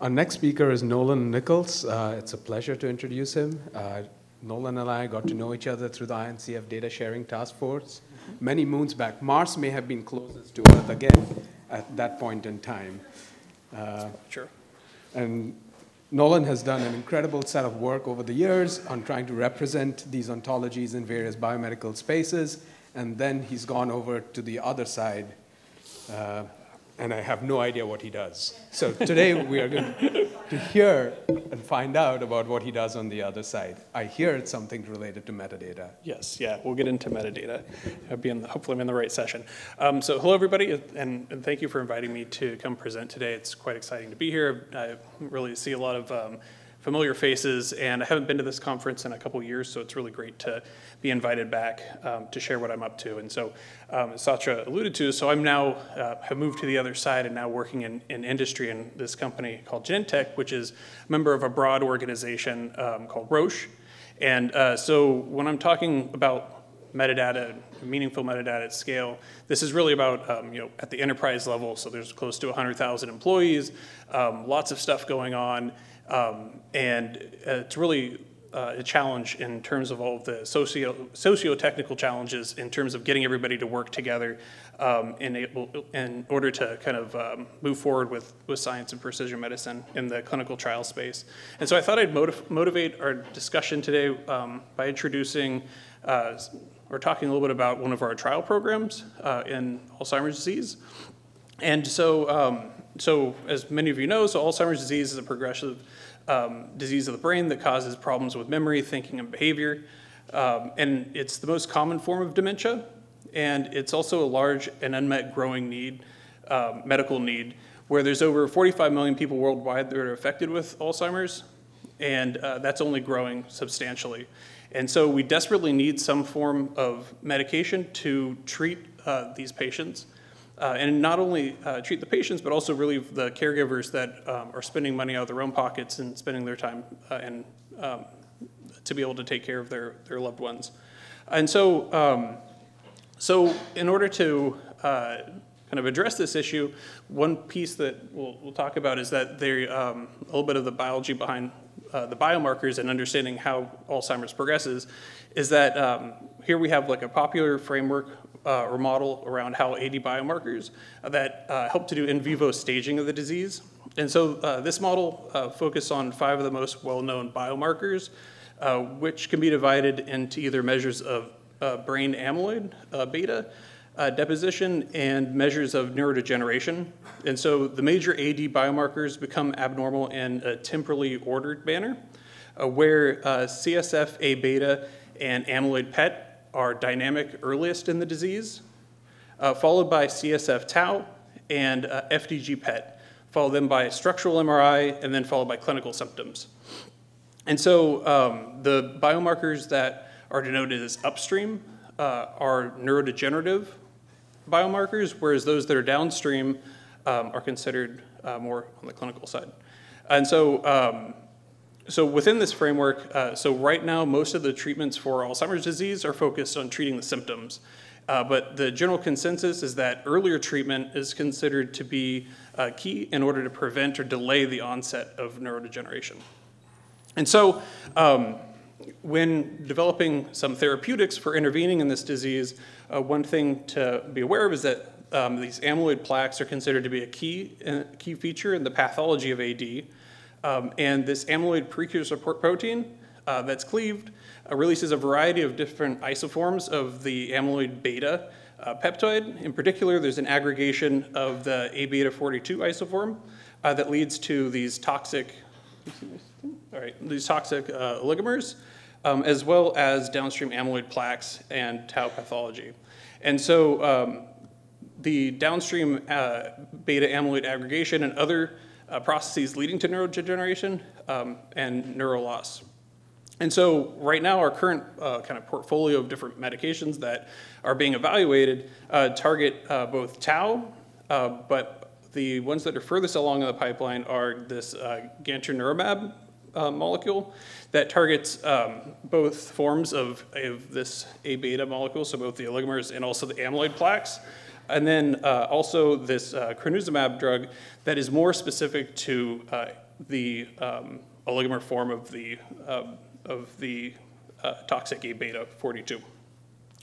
Our next speaker is Nolan Nichols. Uh, it's a pleasure to introduce him. Uh, Nolan and I got to know each other through the INCF Data Sharing Task Force many moons back. Mars may have been closest to Earth again at that point in time. Uh, sure. And Nolan has done an incredible set of work over the years on trying to represent these ontologies in various biomedical spaces, and then he's gone over to the other side uh, and I have no idea what he does. So today we are going to hear and find out about what he does on the other side. I hear it's something related to metadata. Yes, yeah, we'll get into metadata. I'll be in hopefully I'm in the right session. Um, so hello everybody, and, and, thank you for inviting me to come present today. It's quite exciting to be here. I really see a lot of um, familiar faces, and I haven't been to this conference in a couple years, so it's really great to be invited back um, to share what I'm up to. And so, um, as Satra alluded to, so I'm now uh, have moved to the other side and now working in, in industry in this company called Genentech, which is a member of a broad organization um, called Roche. And uh, so, when I'm talking about metadata, meaningful metadata at scale. This is really about, um, you know, at the enterprise level, so there's close to 100,000 employees, um, lots of stuff going on, um, and uh, it's really uh, a challenge in terms of all of the socio socio-technical challenges in terms of getting everybody to work together um, in, able, in order to kind of um, move forward with, with science and precision medicine in the clinical trial space. And so I thought I'd motiv motivate our discussion today um, by introducing uh, or talking a little bit about one of our trial programs uh, in Alzheimer's disease. And so, um, so as many of you know, so Alzheimer's disease is a progressive um, disease of the brain that causes problems with memory, thinking, and behavior. Um, and it's the most common form of dementia, and it's also a large and unmet growing need, uh, medical need, where there's over 45 million people worldwide that are affected with Alzheimer's, and uh, that's only growing substantially. And so we desperately need some form of medication to treat uh, these patients uh, and not only uh, treat the patients, but also relieve the caregivers that um, are spending money out of their own pockets and spending their time uh, and um, to be able to take care of their, their loved ones. And so, um, so in order to uh, kind of address this issue, one piece that we'll, we'll talk about is that there um, a little bit of the biology behind uh, the biomarkers and understanding how Alzheimer's progresses is that um, here we have like a popular framework uh, or model around how AD biomarkers that uh, help to do in vivo staging of the disease. And so uh, this model uh, focused on five of the most well-known biomarkers, uh, which can be divided into either measures of uh, brain amyloid beta, deposition, and measures of neurodegeneration. And so the major AD biomarkers become abnormal in a temporally ordered manner, where CSF A beta and amyloid PET are dynamic earliest in the disease, uh, followed by CSF tau and uh, FDG PET, followed then by structural MRI, and then followed by clinical symptoms. And so um, the biomarkers that are denoted as upstream uh, are neurodegenerative biomarkers, whereas those that are downstream um, are considered uh, more on the clinical side. And so um, so within this framework, uh, so right now most of the treatments for Alzheimer's disease are focused on treating the symptoms. Uh, but the general consensus is that earlier treatment is considered to be uh, key in order to prevent or delay the onset of neurodegeneration. And so um, when developing some therapeutics for intervening in this disease, uh, one thing to be aware of is that um, these amyloid plaques are considered to be a key, uh, key feature in the pathology of AD. Um, and this amyloid precursor protein uh, that's cleaved uh, releases a variety of different isoforms of the amyloid beta uh, peptide. In particular, there's an aggregation of the A beta 42 isoform uh, that leads to these toxic, all right, these toxic uh, oligomers, um, as well as downstream amyloid plaques and tau pathology. And so um, the downstream uh, beta amyloid aggregation and other uh, processes leading to neurodegeneration um, and neural loss. And so right now, our current uh, kind of portfolio of different medications that are being evaluated uh, target uh, both tau, uh, but the ones that are furthest along in the pipeline are this uh, gantenerumab uh, molecule that targets um, both forms of, of this A beta molecule, so both the oligomers and also the amyloid plaques. And then uh, also this uh, crenezumab drug that is more specific to uh, the um, oligomer form of the, um, of the uh, toxic A beta 42.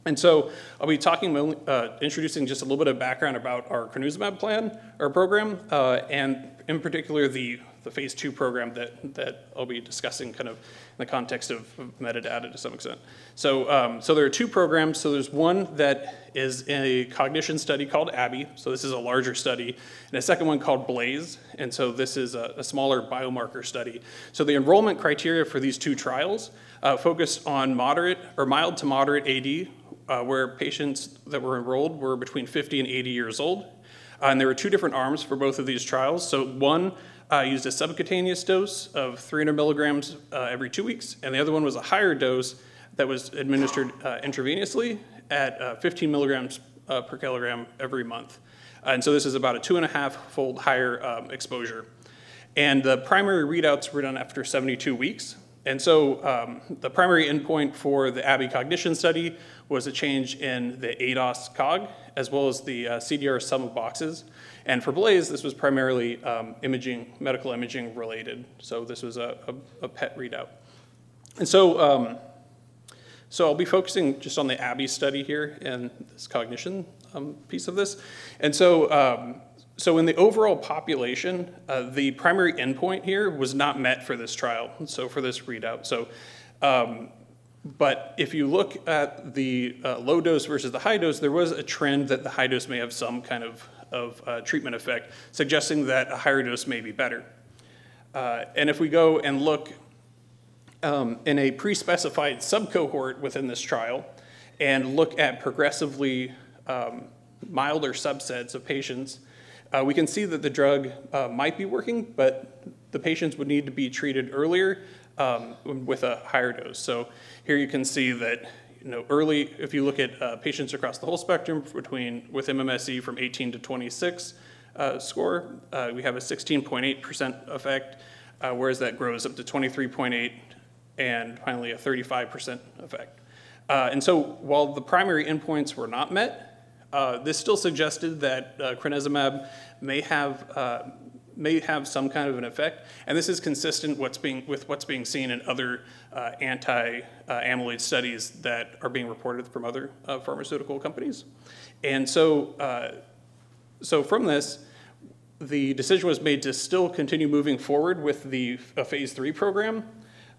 And so I'll be talking, uh, introducing just a little bit of background about our crenezumab plan, our program, uh, and in particular the, the phase two program that, that I'll be discussing kind of in the context of, metadata to some extent. So, um, so there are two programs. So there's one that is a cognition study called ABBY. So this is a larger study, and a second one called BLAZE. And so this is a, a smaller biomarker study. So the enrollment criteria for these two trials uh, focused on moderate or mild to moderate AD uh, where patients that were enrolled were between 50 and 80 years old. Uh, and there were two different arms for both of these trials. So one uh, used a subcutaneous dose of 300 milligrams uh, every two weeks, and the other one was a higher dose that was administered uh, intravenously at uh, 15 milligrams per kilogram every month. and so this is about a two and a half fold higher um, exposure. And the primary readouts were done after 72 weeks. And so um, the primary endpoint for the ABBY cognition study was a change in the ADAS cog, as well as the uh, CDR sum of boxes. And for Blaze, this was primarily um, imaging, medical imaging related. So this was a, a, a PET readout. And so, um, so I'll be focusing just on the ABBY study here and this cognition um, piece of this. And so, um, so in the overall population, uh, the primary endpoint here was not met for this trial, so for this readout. So um, but if you look at the uh, low dose versus the high dose, there was a trend that the high dose may have some kind of, of uh, treatment effect, suggesting that a higher dose may be better. Uh, and if we go and look um, in a pre-specified subcohort within this trial and look at progressively um, milder subsets of patients, uh, we can see that the drug uh, might be working, but the patients would need to be treated earlier um, with a higher dose. So here you can see that you know, early, if you look at uh, patients across the whole spectrum between with MMSE from 18 to 26 uh, score, uh, we have a 16.8% effect, uh, whereas that grows up to 23.8 and finally a 35% effect. Uh, and so while the primary endpoints were not met, uh, this still suggested that crenezumab may have may have some kind of an effect, and this is consistent what's being, with what's being seen in other uh, anti-amyloid studies that are being reported from other uh, pharmaceutical companies. And so, uh, so from this, the decision was made to still continue moving forward with the phase three program,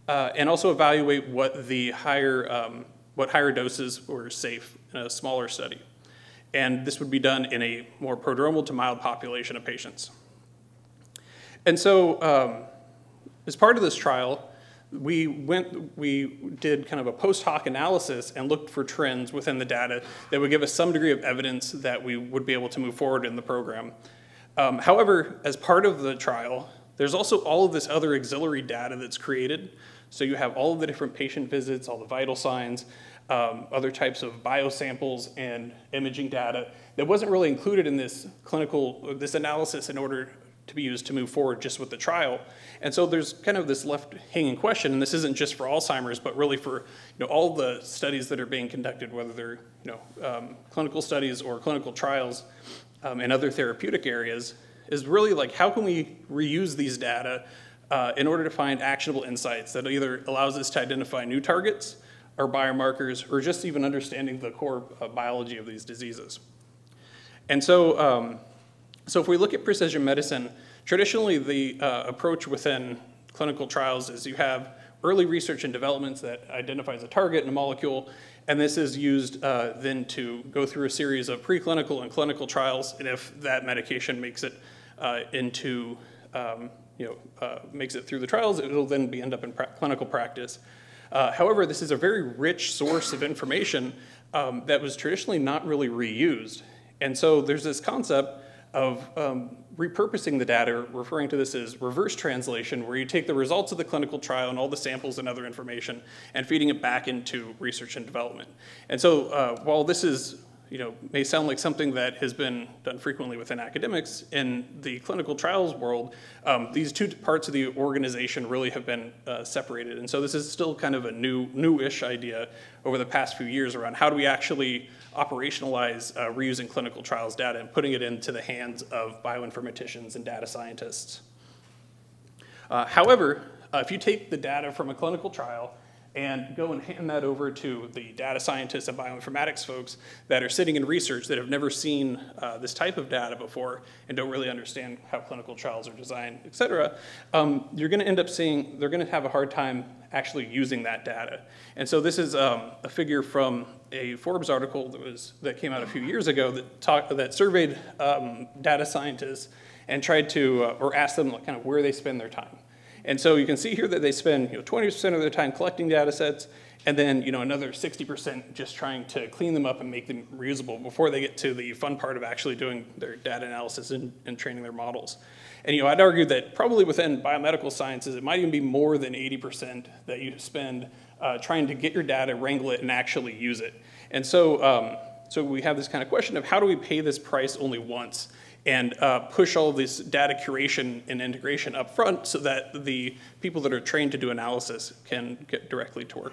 uh, and also evaluate what the higher um, what higher doses were safe in a smaller study. And this would be done in a more prodromal to mild population of patients. And so, um, as part of this trial, we went, we did kind of a post hoc analysis and looked for trends within the data that would give us some degree of evidence that we would be able to move forward in the program. Um, however, as part of the trial, there's also all of this other auxiliary data that's created. So you have all of the different patient visits, all the vital signs, um, other types of biosamples and imaging data that wasn't really included in this clinical, this analysis in order to be used to move forward just with the trial. And so there's kind of this left hanging question, and this isn't just for Alzheimer's, but really for you know, all the studies that are being conducted, whether they're you know, um, clinical studies or clinical trials um, in other therapeutic areas, is really like how can we reuse these data uh, in order to find actionable insights that either allows us to identify new targets or biomarkers or just even understanding the core uh, biology of these diseases. And so um, so if we look at precision medicine, traditionally the uh, approach within clinical trials is you have early research and developments that identifies a target and a molecule, and this is used uh, then to go through a series of preclinical and clinical trials, and if that medication makes it uh, into, um, you know, uh, makes it through the trials, it'll then be end up in pra clinical practice. Uh, however, this is a very rich source of information um, that was traditionally not really reused. And so there's this concept of um, repurposing the data, referring to this as reverse translation, where you take the results of the clinical trial and all the samples and other information and feeding it back into research and development. And so uh, while this is you know, may sound like something that has been done frequently within academics. In the clinical trials world, um, these two parts of the organization really have been uh, separated. And so this is still kind of a new, new-ish idea over the past few years around how do we actually operationalize uh, reusing clinical trials data and putting it into the hands of bioinformaticians and data scientists. Uh, however, uh, if you take the data from a clinical trial and go and hand that over to the data scientists and bioinformatics folks that are sitting in research that have never seen uh, this type of data before and don't really understand how clinical trials are designed, et cetera, um, you're going to end up seeing they're going to have a hard time actually using that data. And so this is um, a figure from a Forbes article that was that came out a few years ago that talked that surveyed um, data scientists and tried to uh, or asked them kind of where they spend their time. And so you can see here that they spend you know, 20% of their time collecting data sets, and then you know, another 60% just trying to clean them up and make them reusable before they get to the fun part of actually doing their data analysis and, and training their models. And you know, I'd argue that probably within biomedical sciences, it might even be more than 80% that you spend uh, trying to get your data, wrangle it, and actually use it. And so, um, so we have this kind of question of how do we pay this price only once? And uh, push all this data curation and integration up front so that the people that are trained to do analysis can get directly to work.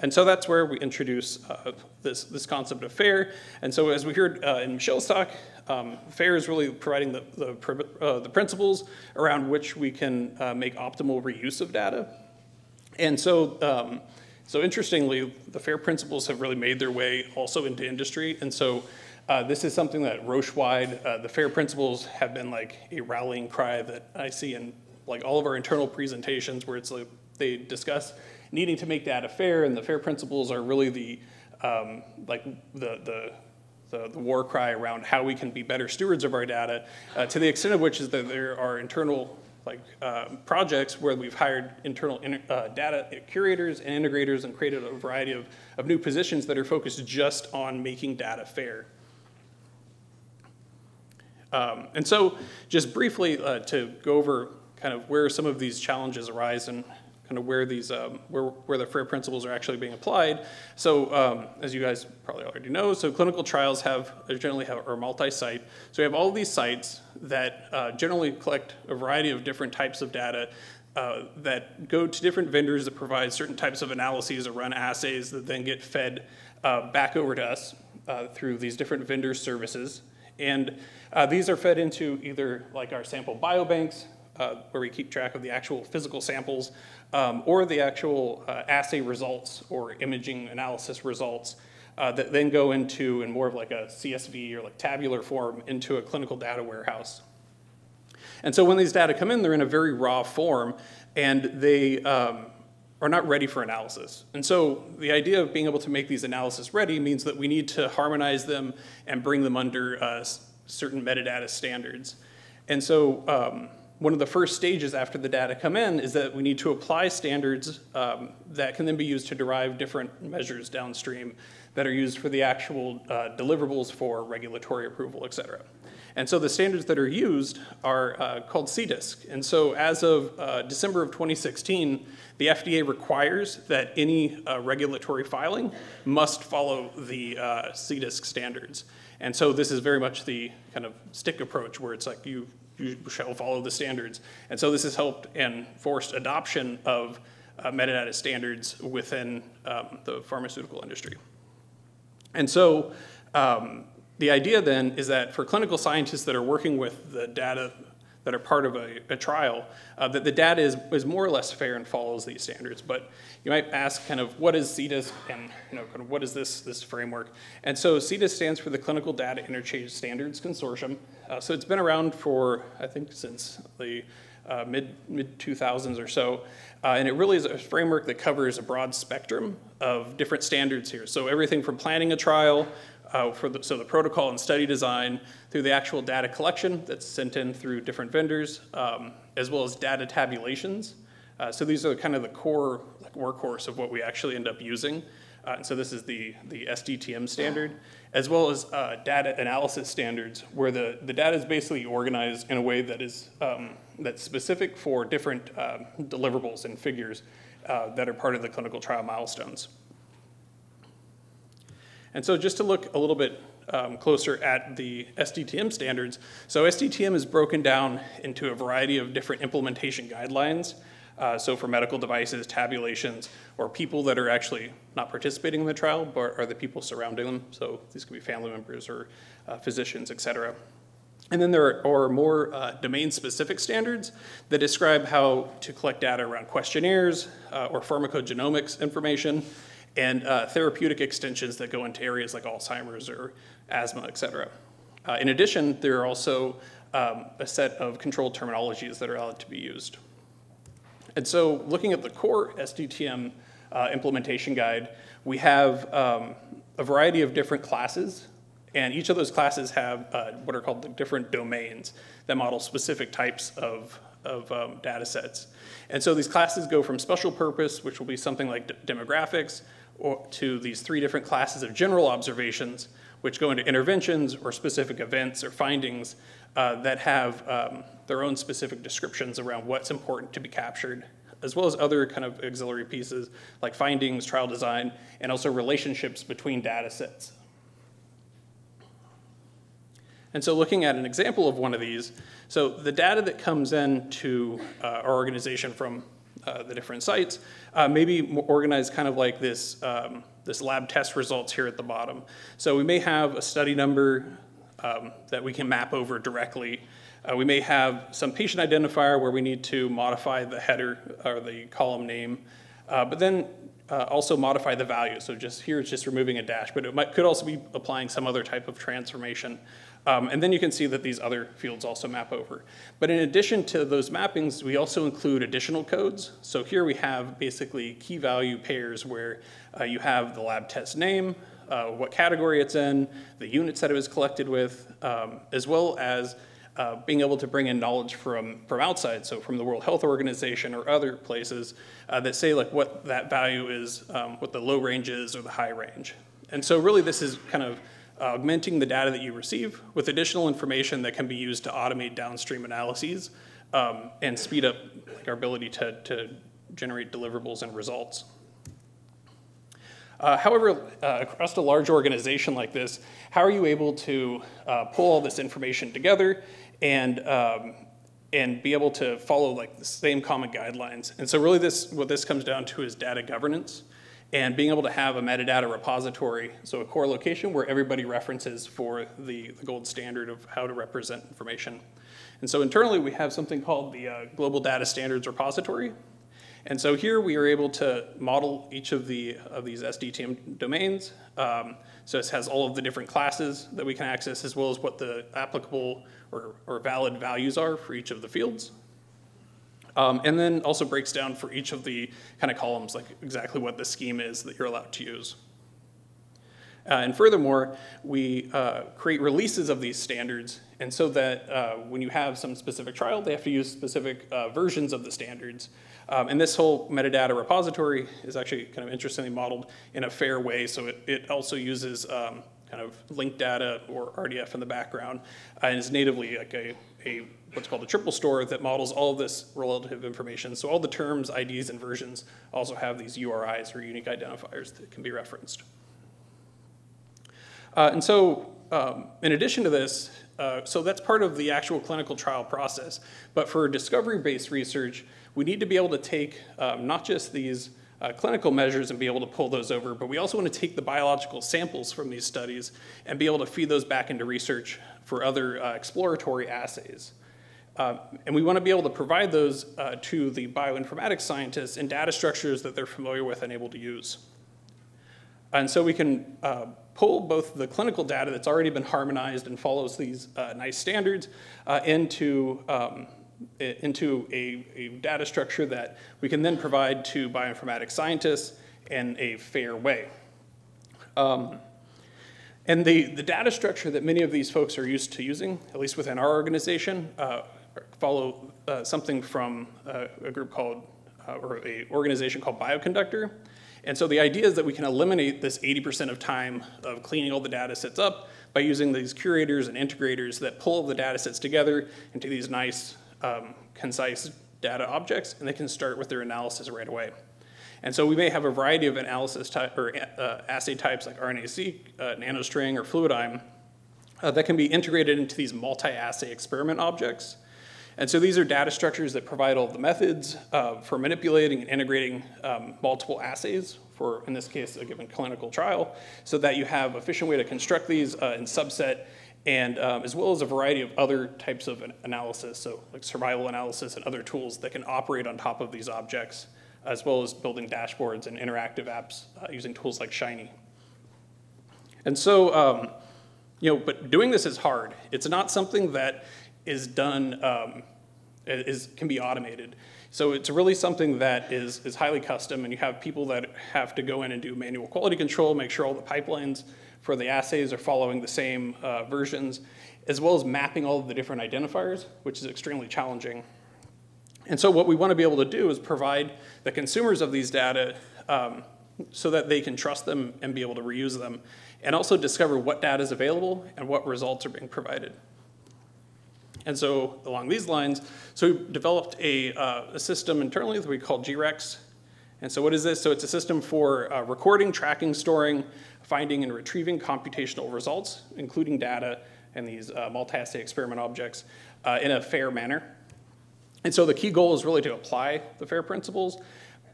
And so that's where we introduce uh, this, this concept of FAIR. And so as we heard uh, in Michelle's talk, um, FAIR is really providing the, the, uh, the, principles around which we can uh, make optimal reuse of data. And so, um, so interestingly, the FAIR principles have really made their way also into industry. And so uh, this is something that Roche-wide, uh, the FAIR principles have been like a rallying cry that I see in like all of our internal presentations where it's like they discuss needing to make data fair and the FAIR principles are really the, um, like the, the, the, the, war cry around how we can be better stewards of our data uh, to the extent of which is that there are internal like uh, projects where we've hired internal uh, data curators and integrators and created a variety of, of new positions that are focused just on making data fair. Um, and so just briefly uh, to go over kind of where some of these challenges arise and kind of where these um, where, where the FAIR principles are actually being applied. So um, as you guys probably already know, so clinical trials have generally have are multi-site. So we have all these sites that uh, generally collect a variety of different types of data uh, that go to different vendors that provide certain types of analyses or run assays that then get fed uh, back over to us uh, through these different vendor services. And uh, these are fed into either like our sample biobanks, uh, where we keep track of the actual physical samples, um, or the actual uh, assay results or imaging analysis results uh, that then go into in more of like a CSV or like tabular form into a clinical data warehouse. And so when these data come in, they're in a very raw form, and they um, are not ready for analysis. And so the idea of being able to make these analysis ready means that we need to harmonize them and bring them under uh, certain metadata standards. And so um, one of the first stages after the data come in is that we need to apply standards um, that can then be used to derive different measures downstream that are used for the actual uh, deliverables for regulatory approval, et cetera. And so the standards that are used are uh, called CDISC. And so as of uh, December of 2016, the FDA requires that any uh, regulatory filing must follow the uh, CDISC standards. And so this is very much the kind of stick approach where it's like you, you shall follow the standards. And so this has helped and forced adoption of uh, metadata standards within um, the pharmaceutical industry. And so um, the idea then is that for clinical scientists that are working with the data that are part of a, a trial, uh, that the data is, is more or less fair and follows these standards. But you might ask kind of what is CDISC and you know, kind of what is this, this framework? And so CDISC stands for the Clinical Data Interchange Standards Consortium. Uh, so it's been around for, I think, since the uh, mid, mid 2000s or so. Uh, and it really is a framework that covers a broad spectrum of different standards here. So everything from planning a trial uh, for the, so the protocol and study design through the actual data collection that's sent in through different vendors, um, as well as data tabulations. Uh, so these are kind of the core like, workhorse of what we actually end up using. Uh, and so this is the, the SDTM standard, as well as uh, data analysis standards, where the, the data is basically organized in a way that is um, that's specific for different uh, deliverables and figures uh, that are part of the clinical trial milestones. And so just to look a little bit um, closer at the SDTM standards, so SDTM is broken down into a variety of different implementation guidelines. Uh, so for medical devices, tabulations, or people that are actually not participating in the trial, but are the people surrounding them. So these could be family members or uh, physicians, et cetera. And then there are more uh, domain-specific standards that describe how to collect data around questionnaires uh, or pharmacogenomics information and uh, therapeutic extensions that go into areas like Alzheimer's or asthma, et cetera. Uh, in addition, there are also um, a set of controlled terminologies that are allowed to be used. And so looking at the core SDTM uh, implementation guide, we have um, a variety of different classes and each of those classes have uh, what are called the different domains that model specific types of, of um, data sets. And so these classes go from special purpose, which will be something like demographics, or to these three different classes of general observations, which go into interventions or specific events or findings uh, that have um, their own specific descriptions around what's important to be captured, as well as other kind of auxiliary pieces like findings, trial design, and also relationships between data sets. And so looking at an example of one of these, so the data that comes in to uh, our organization from uh, the different sites uh, may be organized kind of like this, um, this lab test results here at the bottom. So we may have a study number um, that we can map over directly. Uh, we may have some patient identifier where we need to modify the header or the column name. Uh, but then uh, also modify the value. So just here it's just removing a dash, but it might, could also be applying some other type of transformation. Um, and then you can see that these other fields also map over. But in addition to those mappings, we also include additional codes. So here we have basically key value pairs where uh, you have the lab test name, uh, what category it's in, the units that it was collected with, um, as well as uh, being able to bring in knowledge from, from outside, so from the World Health Organization or other places uh, that say like what that value is, um, what the low range is or the high range. And so really this is kind of augmenting the data that you receive with additional information that can be used to automate downstream analyses um, and speed up our ability to, to generate deliverables and results. Uh, however, uh, across a large organization like this, how are you able to uh, pull all this information together and um, and be able to follow like the same common guidelines? And so, really, this what this comes down to is data governance and being able to have a metadata repository, so a core location where everybody references for the, the gold standard of how to represent information. And so internally we have something called the uh, Global Data Standards Repository. And so here we are able to model each of, the, of these SDTM domains. Um, so it has all of the different classes that we can access as well as what the applicable or, or valid values are for each of the fields. Um, and then also breaks down for each of the kind of columns, like exactly what the scheme is that you're allowed to use. Uh, and furthermore, we uh, create releases of these standards, and so that uh, when you have some specific trial, they have to use specific uh, versions of the standards. Um, and this whole metadata repository is actually kind of interestingly modeled in a fair way, so it, it also uses um, kind of linked data or RDF in the background, uh, and is natively like a, a what's called a triple store that models all of this relative information. So all the terms, IDs, and versions also have these URIs or unique identifiers that can be referenced. Uh, and so um, in addition to this, uh, so that's part of the actual clinical trial process. But for discovery-based research, we need to be able to take um, not just these uh, clinical measures and be able to pull those over, but we also want to take the biological samples from these studies and be able to feed those back into research for other uh, exploratory assays. Uh, and we want to be able to provide those uh, to the bioinformatics scientists in data structures that they're familiar with and able to use. And so we can uh, pull both the clinical data that's already been harmonized and follows these uh, nice standards uh, into, um, into a, a, data structure that we can then provide to bioinformatics scientists in a fair way. Um, and the, the data structure that many of these folks are used to using, at least within our organization, uh, follow uh, something from uh, a group called, uh, or a organization called Bioconductor. And so the idea is that we can eliminate this 80% of time of cleaning all the data sets up by using these curators and integrators that pull the data sets together into these nice, um, concise data objects, and they can start with their analysis right away. And so we may have a variety of analysis type or uh, assay types like RNA-seq, uh, nanostring, or fluidigm uh, that can be integrated into these multi-assay experiment objects and so these are data structures that provide all the methods uh, for manipulating and integrating um, multiple assays for, in this case, a given clinical trial, so that you have efficient way to construct these uh, in subset and um, as well as a variety of other types of analysis, so like survival analysis and other tools that can operate on top of these objects, as well as building dashboards and interactive apps uh, using tools like Shiny. And so, um, you know, but doing this is hard. It's not something that is done, um, is, can be automated. So it's really something that is, is highly custom, and you have people that have to go in and do manual quality control, make sure all the pipelines for the assays are following the same uh, versions, as well as mapping all of the different identifiers, which is extremely challenging. And so what we want to be able to do is provide the consumers of these data um, so that they can trust them and be able to reuse them, and also discover what data is available and what results are being provided. And so along these lines, so we developed a, uh, a system internally that we call GREX. And so what is this? So it's a system for uh, recording, tracking, storing, finding and retrieving computational results, including data and these uh, multi-assay experiment objects uh, in a fair manner. And so the key goal is really to apply the FAIR principles,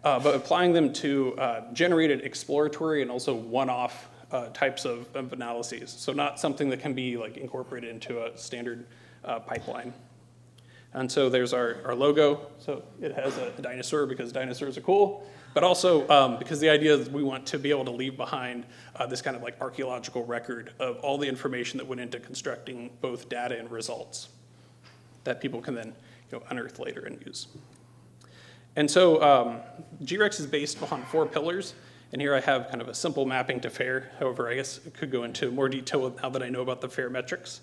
uh, but applying them to uh, generated exploratory and also one-off types of, of, analyses. So not something that can be like incorporated into a standard uh, pipeline. And so there's our, our logo. So it has a dinosaur because dinosaurs are cool but also um, because the idea is we want to be able to leave behind uh, this kind of like archaeological record of all the information that went into constructing both data and results that people can then you know, unearth later and use. And so um, GREX is based upon four pillars. And here I have kind of a simple mapping to FAIR. However, I guess I could go into more detail now that I know about the FAIR metrics.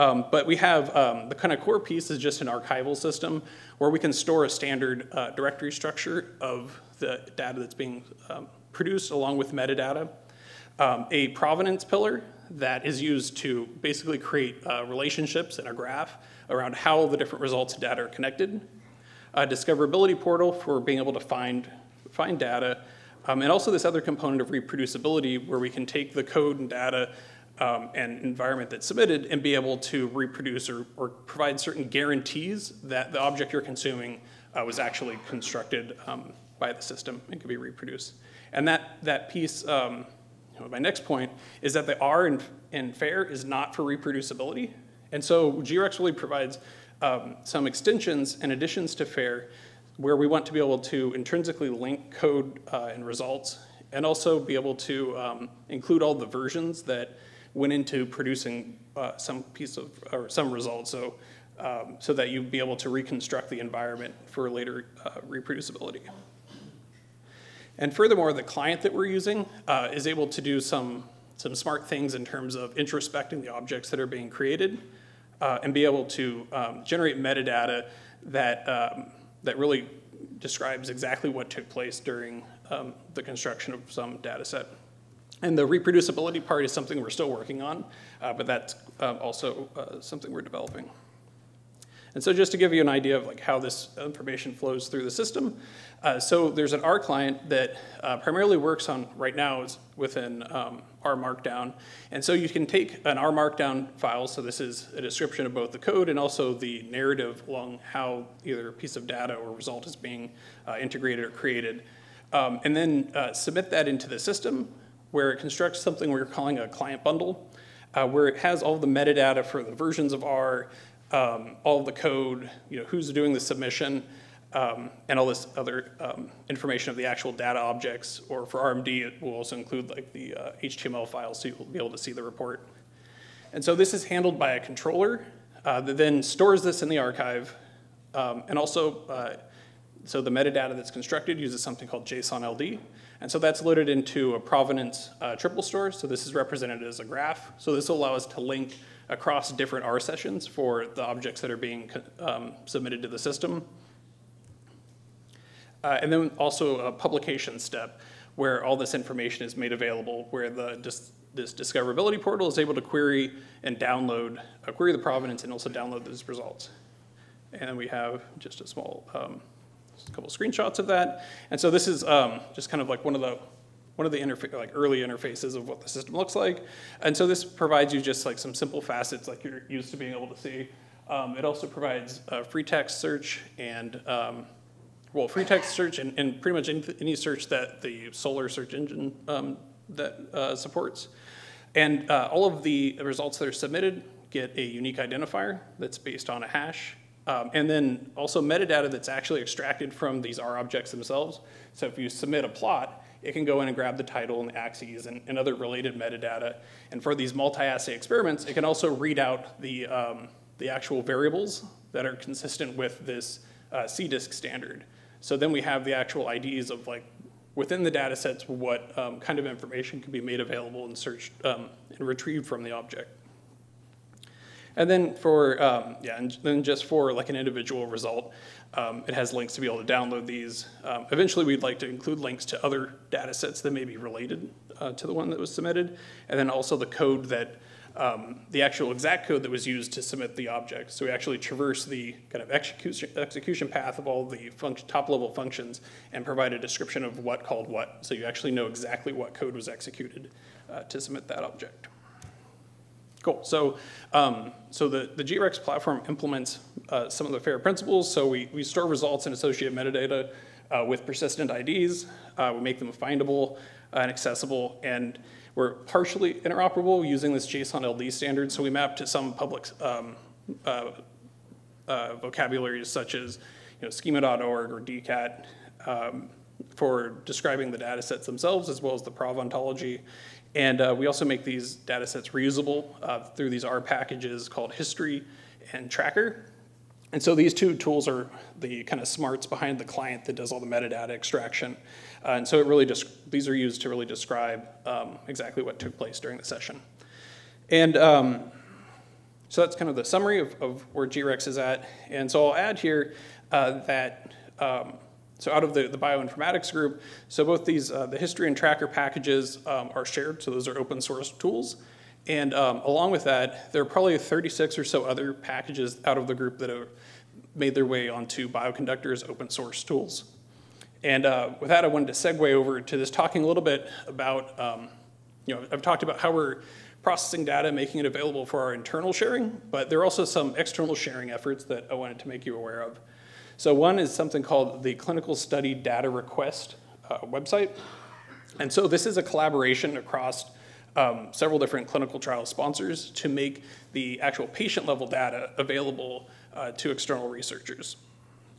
Um, but we have um, the kind of core piece is just an archival system where we can store a standard uh, directory structure of the data that's being um, produced along with metadata. Um, a provenance pillar that is used to basically create uh, relationships in a graph around how the different results of data are connected. A discoverability portal for being able to find, find data. Um, and also this other component of reproducibility where we can take the code and data um, and environment that's submitted and be able to reproduce or, or, provide certain guarantees that the object you're consuming uh, was actually constructed um, by the system and could be reproduced. And that, that piece, um, you know, my next point, is that the R in, in FAIR is not for reproducibility. And so GREX really provides um, some extensions and additions to FAIR where we want to be able to intrinsically link code uh, and results and also be able to um, include all the versions that went into producing uh, some piece of, or some results. So, um, so that you'd be able to reconstruct the environment for later uh, reproducibility. And furthermore, the client that we're using uh, is able to do some, some smart things in terms of introspecting the objects that are being created uh, and be able to um, generate metadata that, um, that really describes exactly what took place during um, the construction of some data set. And the reproducibility part is something we're still working on, uh, but that's uh, also uh, something we're developing. And so just to give you an idea of like how this information flows through the system, uh, so there's an R client that uh, primarily works on right now is within um, R Markdown. And so you can take an R Markdown file, so this is a description of both the code and also the narrative along how either a piece of data or result is being uh, integrated or created, um, and then uh, submit that into the system where it constructs something we're calling a client bundle, uh, where it has all the metadata for the versions of R, um, all the code, you know, who's doing the submission, um, and all this other um, information of the actual data objects. Or for RMD, it will also include like the uh, HTML files, so you'll be able to see the report. And so this is handled by a controller uh, that then stores this in the archive, um, and also, uh, so the metadata that's constructed uses something called JSON LD. And so that's loaded into a provenance uh, triple store. So this is represented as a graph. So this will allow us to link across different R sessions for the objects that are being um, submitted to the system. Uh, and then also a publication step where all this information is made available, where the dis this discoverability portal is able to query and download, uh, query the provenance and also download those results. And then we have just a small, um, a couple screenshots of that. And so this is um, just kind of like one of the one of the like early interfaces of what the system looks like. And so this provides you just like some simple facets like you're used to being able to see. Um, it also provides free text search and, um, well, free text search and, and pretty much any, any, search that the Solr search engine um, that uh, supports. And uh, all of the results that are submitted get a unique identifier that's based on a hash. Um, and then also metadata that's actually extracted from these R objects themselves. So if you submit a plot, it can go in and grab the title and the axes and, and other related metadata. And for these multi-assay experiments, it can also read out the, um, the actual variables that are consistent with this uh, CDISC standard. So then we have the actual IDs of like within the data sets what um, kind of information can be made available and searched um, and retrieved from the object. And then for, um, yeah, and then just for like an individual result, um, it has links to be able to download these. Um, eventually, we'd like to include links to other data sets that may be related uh, to the one that was submitted, and then also the code that, um, the actual exact code that was used to submit the object. So we actually traverse the kind of execution, execution path of all the top level functions and provide a description of what called what. So you actually know exactly what code was executed uh, to submit that object. Cool. So, um, so the, the GREX platform implements uh, some of the FAIR principles. So we, we store results and associate metadata uh, with persistent IDs. Uh, we make them findable and accessible. And we're partially interoperable using this JSON LD standard. So we map to some public um, uh, uh, vocabularies such as you know, schema.org or DCAT um, for describing the data sets themselves as well as the prov ontology and uh, we also make these data sets reusable uh, through these R packages called histry and tracker. And so these two tools are the kind of smarts behind the client that does all the metadata extraction. Uh, and so it really just, these are used to really describe um, exactly what took place during the session. And um, so that's kind of the summary of, of, where GREX is at. And so I'll add here uh, that um, so out of the, the bioinformatics group, so both these, uh, the histry and tracker packages um, are shared, so those are open source tools. And um, along with that, there are probably 36 or so other packages out of the group that have made their way onto Bioconductor's open source tools. And uh, with that, I wanted to segue over to this talking a little bit about, um, you know, I've talked about how we're processing data, making it available for our internal sharing, but there are also some external sharing efforts that I wanted to make you aware of. So one is something called the Clinical Study Data Request uh, website. And so this is a collaboration across um, several different clinical trial sponsors to make the actual patient level data available uh, to external researchers.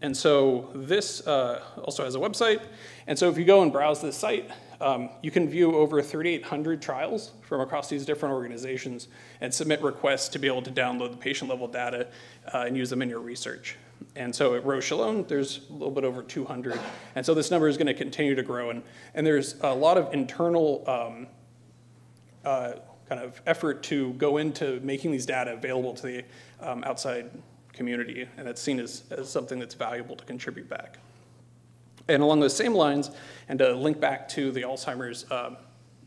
And so this uh, also has a website. And so if you go and browse this site, um, you can view over 3,800 trials from across these different organizations and submit requests to be able to download the patient level data uh, and use them in your research. And so at Roche alone, there's a little bit over 200. And so this number is going to continue to grow. And, and there's a lot of internal um, uh, kind of effort to go into making these data available to the um, outside community. And that's seen as, as something that's valuable to contribute back. And along those same lines, and to link back to the Alzheimer's uh,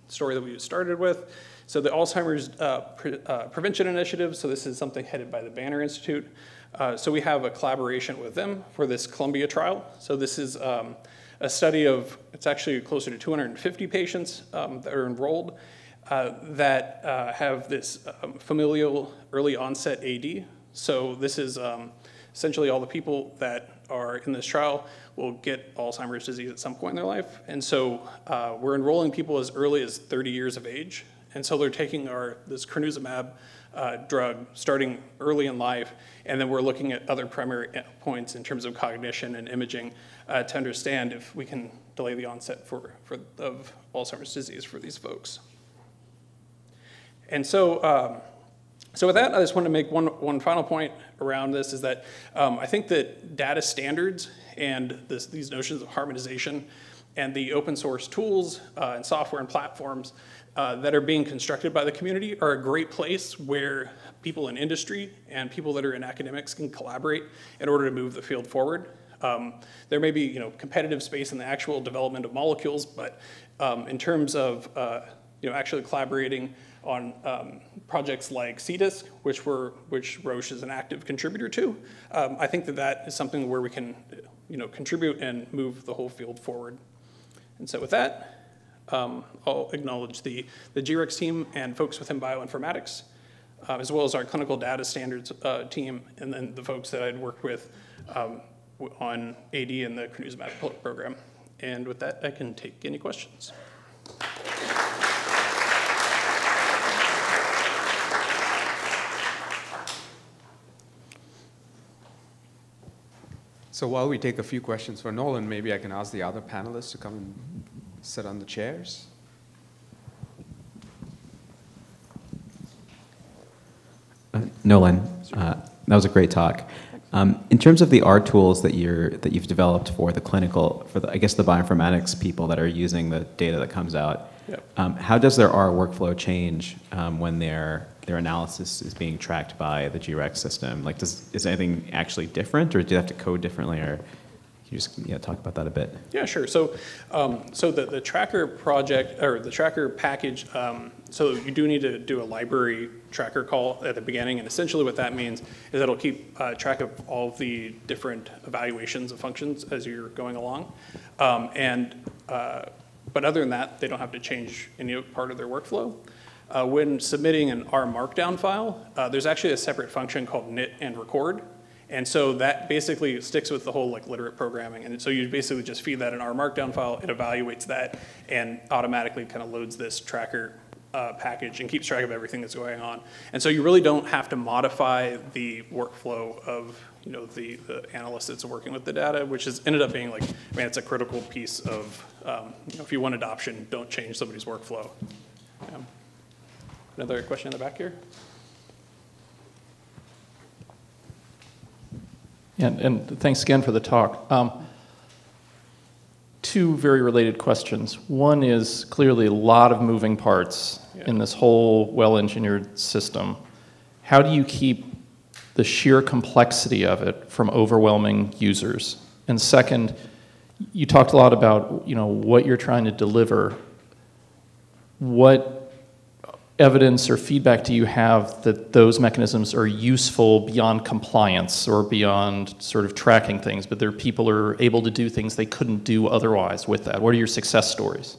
story that we started with, so the Alzheimer's uh, Pre uh, Prevention Initiative, so this is something headed by the Banner Institute, uh, so we have a collaboration with them for this Colombia trial. So this is um, a study of, it's actually closer to 250 patients um, that are enrolled uh, that uh, have this um, familial early onset AD. So this is um, essentially all the people that are in this trial will get Alzheimer's disease at some point in their life. And so uh, we're enrolling people as early as 30 years of age. And so they're taking our, this crenezumab uh, drug starting early in life, and then we're looking at other primary points in terms of cognition and imaging uh, to understand if we can delay the onset for, for, of Alzheimer's disease for these folks. And so, um, so with that, I just want to make one, one final point around this is that um, I think that data standards and this, these notions of harmonization and the open source tools uh, and software and platforms uh, that are being constructed by the community are a great place where people in industry and people that are in academics can collaborate in order to move the field forward. Um, there may be you know, competitive space in the actual development of molecules, but um, in terms of uh, you know, actually collaborating on um, projects like CDISC, which, were, which Roche is an active contributor to, um, I think that that is something where we can you know, contribute and move the whole field forward. And so with that, um, I'll acknowledge the, the GREX team and folks within bioinformatics, uh, as well as our clinical data standards uh, team, and then the folks that I'd worked with um, on AD and the crenezumab program. And with that, I can take any questions. So while we take a few questions for Nolan, maybe I can ask the other panelists to come and sit on the chairs. Nolan, uh, that was a great talk. Um, in terms of the R tools that you're that you've developed for the clinical, for the, I guess the bioinformatics people that are using the data that comes out, Yep. um, how does their R workflow change um, when their their analysis is being tracked by the GREX system? Like, does is anything actually different, or do you have to code differently, or you just yeah, talk about that a bit? Yeah, sure. So, um, so the, the trackr project, or the trackr package, um, so you do need to do a library trackr call at the beginning, and essentially what that means is it'll keep uh, track of all of the different evaluations of functions as you're going along. Um, and, uh, but other than that, they don't have to change any part of their workflow. Uh, when submitting an R Markdown file, uh, there's actually a separate function called knit and record. And so that basically sticks with the whole like literate programming. And so you basically just feed that in R Markdown file, it evaluates that and automatically kind of loads this trackr uh, package and keeps track of everything that's going on. And so you really don't have to modify the workflow of you know the, the analyst that's working with the data, which has ended up being like, I mean, it's a critical piece of, um, you know, if you want adoption, don't change somebody's workflow. Yeah. Another question in the back here? And, and thanks again for the talk. Um, two very related questions. One is clearly a lot of moving parts Yeah. in this whole well-engineered system. How do you keep the sheer complexity of it from overwhelming users? And second, you talked a lot about you know what you're trying to deliver. What evidence or feedback do you have that those mechanisms are useful beyond compliance or beyond sort of tracking things, but there people are able to do things they couldn't do otherwise with that? What are your success stories?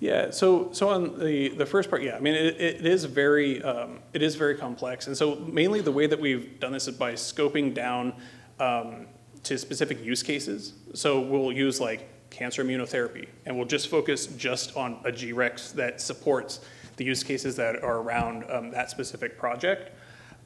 Yeah, so so on the the first part, yeah, I mean it, it is very um, it is very complex, and so mainly the way that we've done this is by scoping down um, to specific use cases. So we'll use like cancer immunotherapy, and we'll just focus just on a GREX that supports the use cases that are around um, that specific project.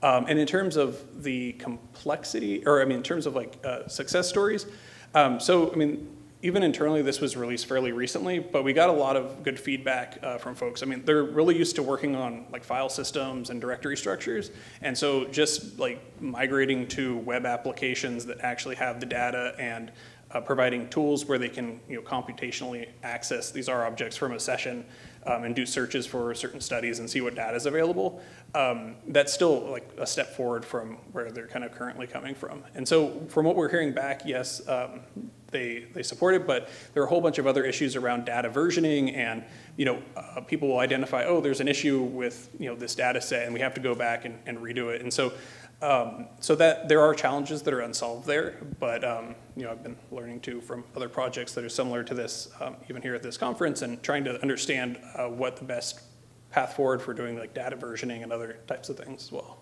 Um, and in terms of the complexity, or I mean, in terms of like uh, success stories, um, so I mean, even internally, this was released fairly recently, but we got a lot of good feedback uh, from folks. I mean, they're really used to working on like file systems and directory structures, and so just like migrating to web applications that actually have the data and uh, providing tools where they can you know computationally access these R objects from a session um, and do searches for certain studies and see what data is available. Um, that's still like a step forward from where they're kind of currently coming from. And so from what we're hearing back, yes, um, they, they support it, but there are a whole bunch of other issues around data versioning and, you know, uh, people will identify, oh, there's an issue with, you know, this data set and we have to go back and, and redo it. And so, um, so that there are challenges that are unsolved there, but, um, you know, I've been learning too from other projects that are similar to this, um, even here at this conference and trying to understand uh, what the best path forward for doing like data versioning and other types of things as well.